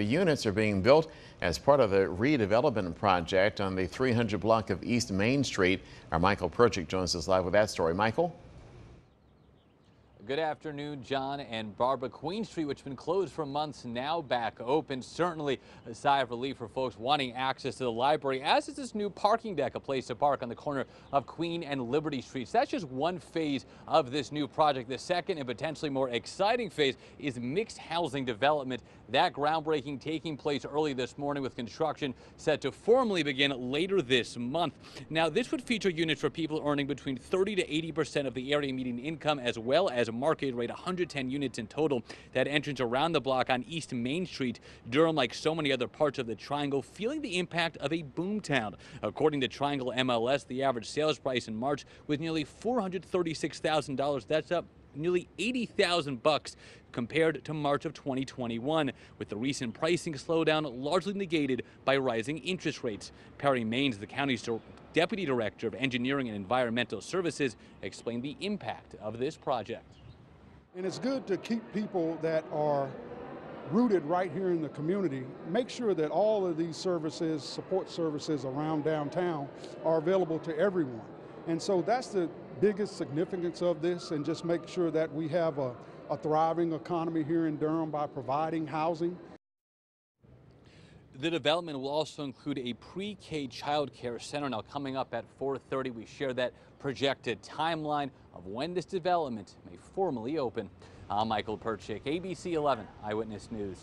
The units are being built as part of a redevelopment project on the 300 block of East Main Street. Our Michael Perchik joins us live with that story. Michael? Good afternoon, John and Barbara. Queen Street, which has been closed for months, now back open. Certainly a sigh of relief for folks wanting access to the library, as is this new parking deck, a place to park on the corner of Queen and Liberty Streets. That's just one phase of this new project. The second and potentially more exciting phase is mixed housing development. That groundbreaking taking place early this morning with construction set to formally begin later this month. Now, this would feature units for people earning between 30 to 80 percent of the area median income, as well as market rate, 110 units in total. That entrance around the block on East Main Street. Durham, like so many other parts of the Triangle, feeling the impact of a boomtown. According to Triangle MLS, the average sales price in March was nearly $436,000. That's up nearly 80,000 bucks compared to March of 2021, with the recent pricing slowdown largely negated by rising interest rates. Perry Maines, the county's deputy director of engineering and environmental services, explained the impact of this project. And it's good to keep people that are rooted right here in the community. Make sure that all of these services, support services around downtown, are available to everyone. And so that's the biggest significance of this, and just make sure that we have a, a thriving economy here in Durham by providing housing. The development will also include a pre-K child care center. Now coming up at 4.30, we share that projected timeline of when this development may formally open. I'm Michael Perchik, ABC 11 Eyewitness News.